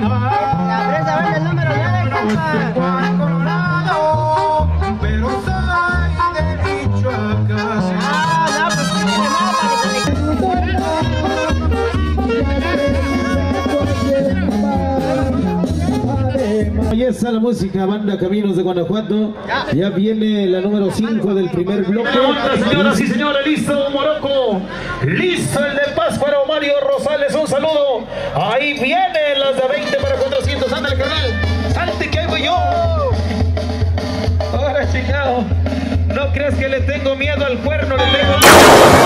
La presa verde el número 9, compa. Colorado, pero soy de Michoacán. Ah, no, pues tiene más para que se le Ahí está la música, banda Caminos de Guanajuato. Ya viene la número 5 del primer bloque. Señoras y señores, listo Morocco, listo el de Páscuaro, Mario Rosales, un saludo. Ahí vienen las de 20 No crees que le tengo miedo al cuerno, le tengo miedo.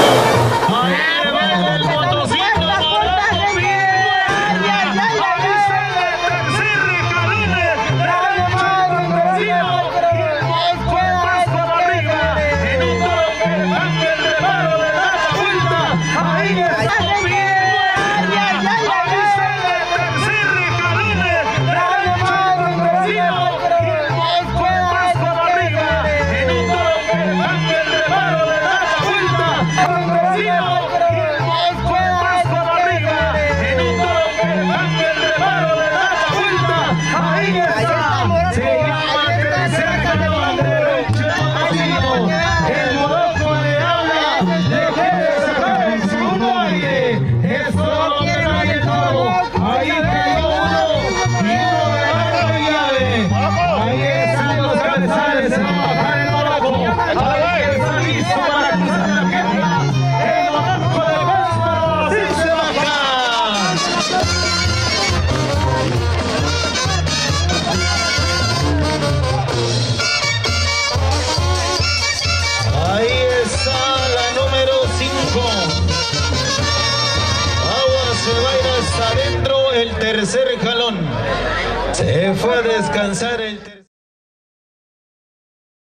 Adentro el tercer jalón. Se fue a descansar el tercer.